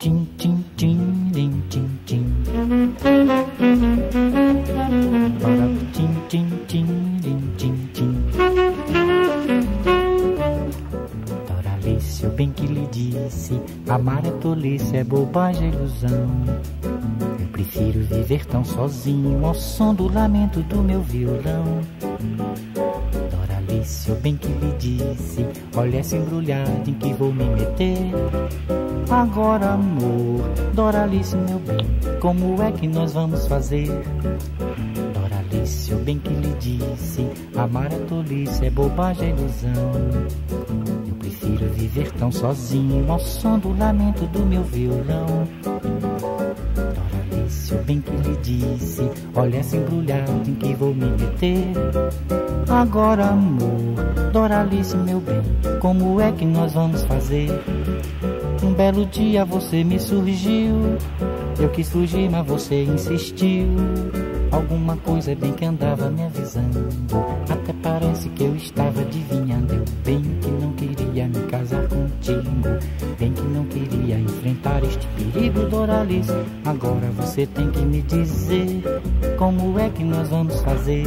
Tim, tim, tim, tim, tim, tim. Tim, tim, tim, tim, tim, tim. Doralice, eu bem que lhe disse, amar é tolice, é bobagem, é ilusão. Eu prefiro viver tão sozinho ao som do lamento do meu violão. Doralice, eu bem que lhe disse, olha essa embrulhada em que vou me meter. Agora, amor, Doralice, meu bem, como é que nós vamos fazer? Doralice, eu bem que lhe disse, amar é tolice, é bobagem, é ilusão. Eu prefiro viver tão sozinho ao som do lamento do meu violão. Doralice, eu bem que lhe disse, olha essa embrulhada em que vou me meter. Agora, amor, Doralice, meu bem, como é que nós vamos fazer? belo dia você me surgiu. Eu quis fugir, mas você insistiu. Alguma coisa bem que andava me avisando. Até parece que eu estava adivinhando. Eu bem que não queria me casar contigo. Bem que não queria enfrentar este perigo, Doralice. Agora você tem que me dizer como é que nós vamos fazer.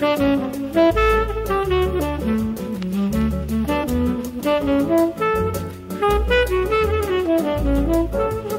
Música Thank you.